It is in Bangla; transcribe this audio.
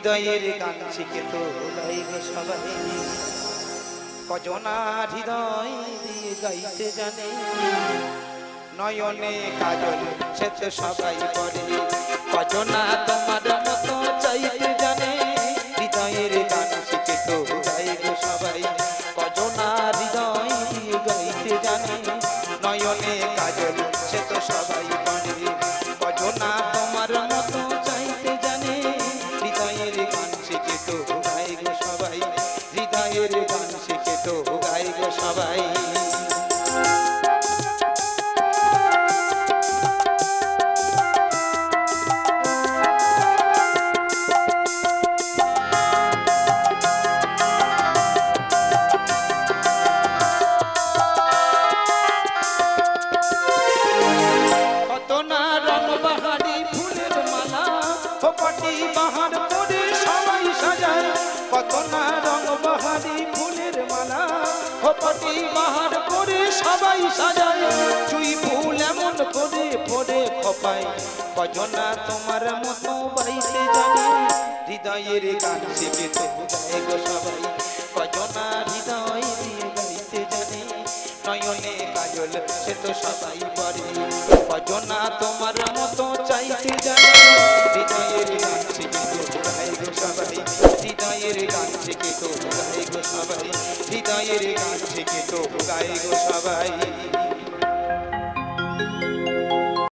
হৃদয়ের গান শিখে তো সবাই। কজনা হৃদয় দিয়ে গাইতে জানে। নয়নে কাজল সে তো সবাই করে। কজনা তোমার মতো চাইতে জানে। হৃদয়ের গান শিখে তো গাই গো সবাই। কজনা হৃদয় দিয়ে গাইতে জানে। সবাই। বাহারি ফুলের মালা বাহার ফোপাটি বাহার করে সবাই সাজায়। চুই ফুল এমন করে পরে খপায়। কজনা তোমার মতো বাইতে জানে। হৃদয়ের গান শিখে তো গায় গো সবাই। কজনা হৃদয় দিয়ে গাইতে জানে। নয়নে কাজল সে তো সবাই পারে কজনা তোমার মতো চাইতে জানে। হৃদয়ের গান শিখে তো গো সবাই। হৃদয়ের গান হৃদয়ের গান থেকে তো গাই গো সবাই।